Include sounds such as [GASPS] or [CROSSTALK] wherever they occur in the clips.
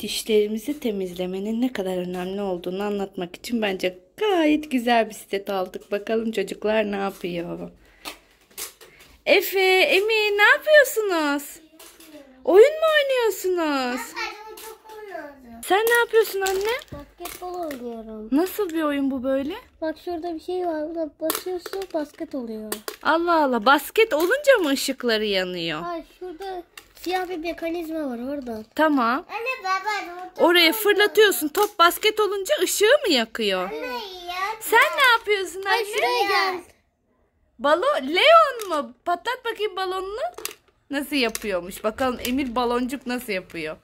Dişlerimizi temizlemenin ne kadar önemli olduğunu anlatmak için bence gayet güzel bir set aldık. Bakalım çocuklar ne yapıyor? Efe, Emi ne yapıyorsunuz? Oyun mu oynuyorsunuz? Sen ne yapıyorsun anne? Basketbol oynuyorum. Nasıl bir oyun bu böyle? Bak şurada bir şey var. Buna basıyorsun basket oluyor. Allah Allah basket olunca mı ışıkları yanıyor? Hayır şurada siyah bir mekanizma var orada. Tamam. Anne baba Oraya fırlatıyorsun. Top basket olunca ışığı mı yakıyor? Sen ne yapıyorsun anne? Ay şuraya gel. Balon Leon mu? Patlat bakayım balonunu. Nasıl yapıyormuş? Bakalım Emir baloncuk nasıl yapıyor?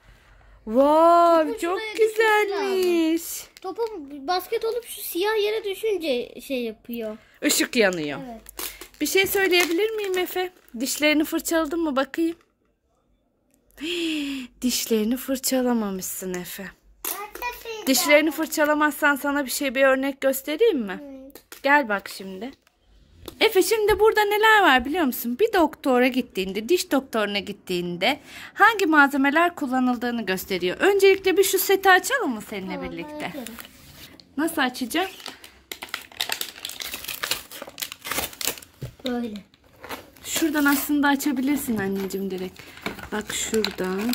Wow, Topu çok güzelmiş. Topu basket olup şu siyah yere düşünce şey yapıyor. Işık yanıyor. Evet. Bir şey söyleyebilir miyim Efe? Dişlerini fırçaladın mı bakayım? Hii, [GASPS] Dişlerini fırçalamamışsın Efe. Dişlerini fırçalamazsan sana bir şey bir örnek göstereyim mi? Gel bak şimdi. Efe şimdi burada neler var biliyor musun? Bir doktora gittiğinde, diş doktoruna gittiğinde hangi malzemeler kullanıldığını gösteriyor. Öncelikle bir şu seti açalım mı seninle birlikte? Nasıl açacağım? Böyle. Şuradan aslında açabilirsin anneciğim direkt. Bak şuradan.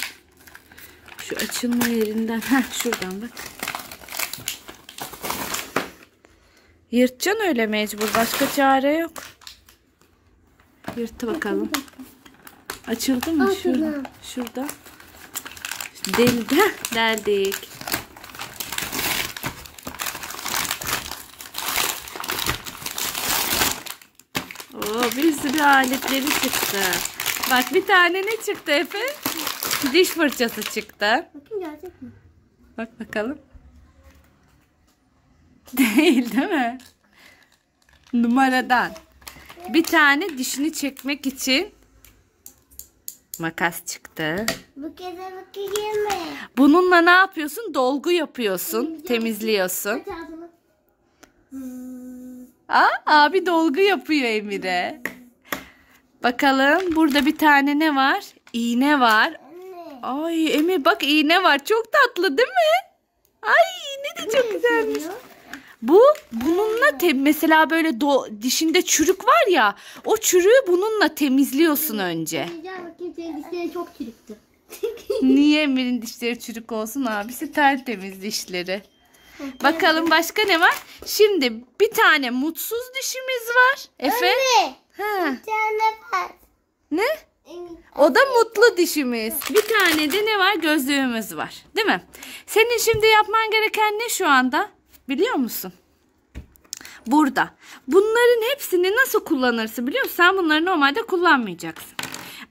Şu açılma yerinden. Heh şuradan bak. Yırtacaksın öyle mecbur. Başka çare yok. Yırttı bakalım. Açıldı mı? Şurada. Şurada. Deldi. Deldik. Oo, bir sürü aletleri çıktı. Bak bir tane ne çıktı Efe? Diş fırçası çıktı. Bakın gelecek mi? Bak bakalım. [LAUGHS] Değil değil mi? Numaradan. Bir tane dişini çekmek için makas çıktı. Bu kez bakayım mı? Bununla ne yapıyorsun? Dolgu yapıyorsun, temizliyorsun. Aa, abi dolgu yapıyor Emir'e. Bakalım burada bir tane ne var? İğne var. Ay Emir bak iğne var. Çok tatlı değil mi? Ay iğne de çok güzelmiş. Bu bununla te- mesela böyle do- dişinde çürük var ya o çürüğü bununla temizliyorsun önce. Dişlerin çok çürüktü. [LAUGHS] Niye Emir'in dişleri çürük olsun abisi tertemiz dişleri. Bakalım başka ne var? Şimdi bir tane mutsuz dişimiz var. Efe. Anne. Ha, Bir tane var. ne? O da mutlu dişimiz. Bir tane de ne var? Gözlüğümüz var. Değil mi? Senin şimdi yapman gereken ne şu anda? Biliyor musun? Burada. Bunların hepsini nasıl kullanırsın biliyor musun? Sen bunları normalde kullanmayacaksın.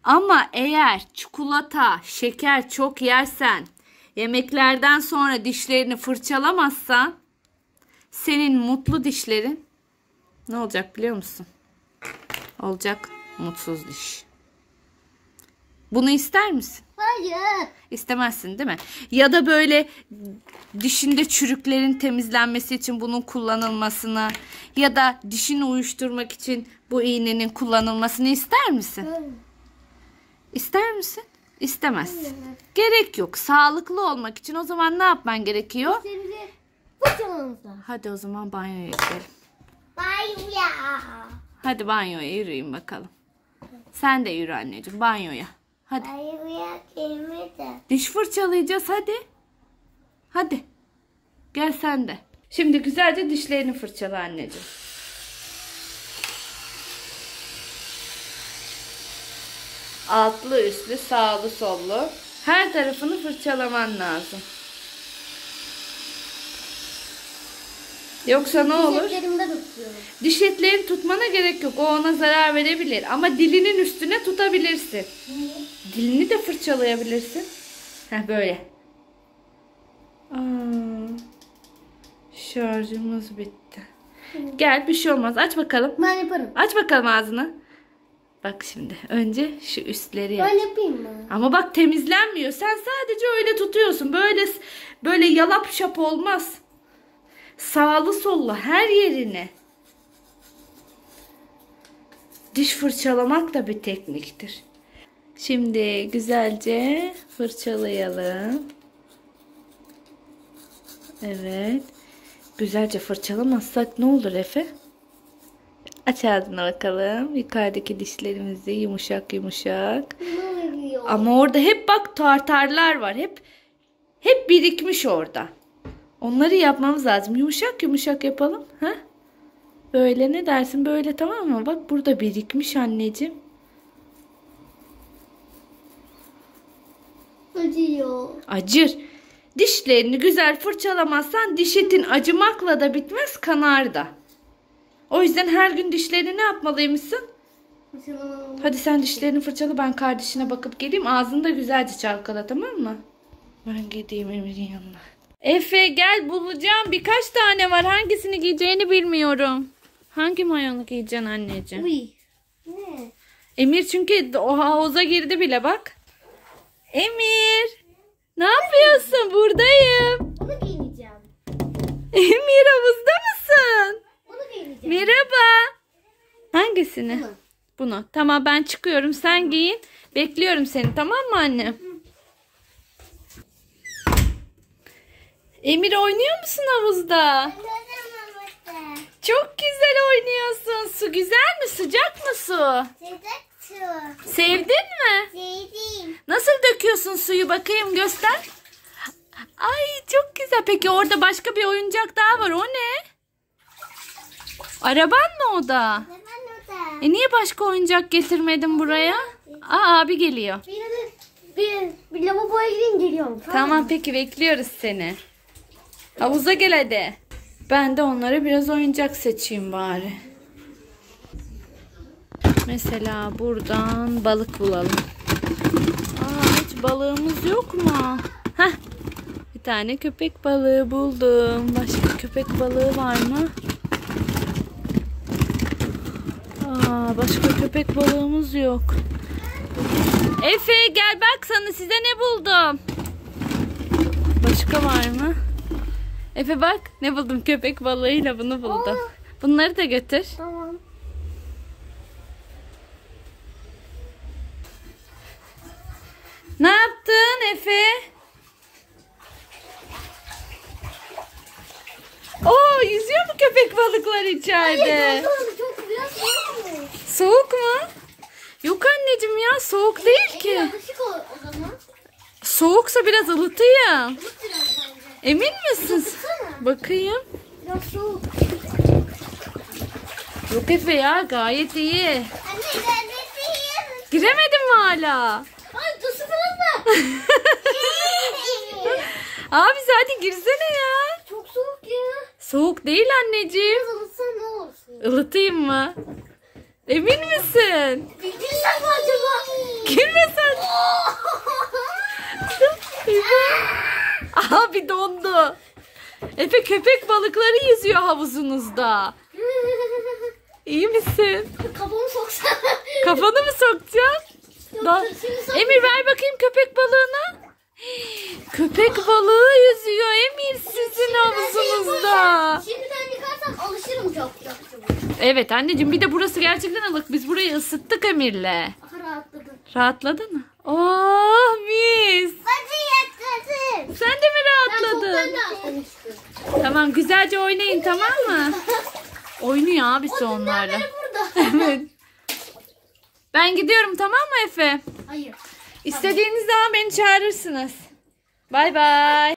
Ama eğer çikolata, şeker çok yersen, yemeklerden sonra dişlerini fırçalamazsan, senin mutlu dişlerin ne olacak biliyor musun? Olacak mutsuz diş. Bunu ister misin? Hayır. İstemezsin değil mi? Ya da böyle dişinde çürüklerin temizlenmesi için bunun kullanılmasını ya da dişini uyuşturmak için bu iğnenin kullanılmasını ister misin? İster misin? İstemezsin. Gerek yok. Sağlıklı olmak için o zaman ne yapman gerekiyor? Hadi o zaman banyoya gidelim. Banyo. Hadi banyoya yürüyün bakalım. Sen de yürü anneciğim banyoya. Hadi. Banyoya girmedi. Diş fırçalayacağız hadi. Hadi. Gel sen de. Şimdi güzelce dişlerini fırçala anneciğim. Altlı üstlü sağlı sollu. Her tarafını fırçalaman lazım. Yoksa ne olur? Dişlerimde tutuyorum. Diş etlerini tutmana gerek yok. O ona zarar verebilir. Ama dilinin üstüne tutabilirsin. Dilini de fırçalayabilirsin. Heh böyle. Aa, şarjımız bitti. Gel bir şey olmaz. Aç bakalım. Ben yaparım. Aç bakalım ağzını. Bak şimdi. Önce şu üstleri yap. Ben yapayım mı? Ama bak temizlenmiyor. Sen sadece öyle tutuyorsun. Böyle böyle yalap şap olmaz. Sağlı sollu her yerini. Diş fırçalamak da bir tekniktir. Şimdi güzelce fırçalayalım. Evet. Güzelce fırçalamazsak ne olur Efe? Aç ağzını bakalım. Yukarıdaki dişlerimizi yumuşak yumuşak. Ama orada hep bak tartarlar var. Hep hep birikmiş orada. Onları yapmamız lazım. Yumuşak yumuşak yapalım. Ha? Böyle ne dersin? Böyle tamam mı? Bak burada birikmiş anneciğim. Acıyor. Acır. Dişlerini güzel fırçalamazsan diş etin acımakla da bitmez kanar da. O yüzden her gün dişlerini ne yapmalıymışsın? Hadi sen dişlerini fırçala ben kardeşine bakıp geleyim. Ağzını da güzelce çalkala tamam mı? Ben gideyim Emir'in yanına. Efe gel bulacağım. Birkaç tane var. Hangisini giyeceğini bilmiyorum. Hangi mayonu giyeceksin anneciğim? Uy. Ne? Emir çünkü o havuza girdi bile bak. Emir. Ne yapıyorsun? Buradayım. Bunu giyineceğim. Emir havuzda mısın? Bunu giyineceğim. Merhaba. Hangisini? Bunu. Bunu. Tamam ben çıkıyorum. Sen giyin. Bekliyorum seni tamam mı anne? Emir oynuyor musun havuzda? Çok güzel oynuyorsun. Su güzel mi? Sıcak mı su? Sevdin mi? Nasıl döküyorsun suyu bakayım göster. Ay çok güzel. Peki orada başka bir oyuncak daha var. O ne? Araban mı o da? E niye başka oyuncak getirmedin buraya? Aa abi geliyor. Bir, bir, bir lavaboya gideyim geliyorum. Tamam peki bekliyoruz seni. Havuza gel hadi. Ben de onlara biraz oyuncak seçeyim bari. Mesela buradan balık bulalım. Aa, hiç balığımız yok mu? Heh. Bir tane köpek balığı buldum. Başka köpek balığı var mı? Aa, başka köpek balığımız yok. Efe gel bak sana size ne buldum. Başka var mı? Efe bak ne buldum köpek balığıyla bunu buldum. Bunları da götür. Tamam. Ne yaptın Efe? Oo yüzüyor mu köpek balıklar içeride? Dur, çok biraz soğuk. Soğuk mu? Yok anneciğim ya soğuk değil ki. Yakışık o, o. Soğuksa biraz ılıtayım. Tut biraz. Emin misin? Bakayım. Biraz soğuk. Yok Efe ya gayet iyi. Anne ben de Giremedim mi hala? Ay ısıtılır mı? [LAUGHS] Abi hadi girsene ya. çok soğuk ya. Soğuk değil anneciğim. Biraz ılıtsan ne olsun? Ilıtayım mı? Emin misin? Bilgisayar mı Abi dondu. Efe köpek balıkları yüzüyor havuzunuzda. İyi misin? Kafamı soksana. Kafanı mı sokacaksın? Da- Emir ver bakayım köpek balığını. Köpek balığı yüzüyor Emir sizin havuzunuzda. Şimdiden yıkarsam alışırım çok çok çabuk. Evet anneciğim bir de burası gerçekten ılık. Biz burayı ısıttık Emir'le. Aha rahatladım. Rahatladın mı? Oh mis. Hadi yatladım. Sen de mi Ben rahatladın? çoktan rahatlamıştım. Tamam güzelce oynayın tamam mı? Oynuyor abisi onlarla. [LAUGHS] Evet. Ben gidiyorum tamam mı Efe? Hayır. İstediğiniz zaman beni çağırırsınız. Bay bay.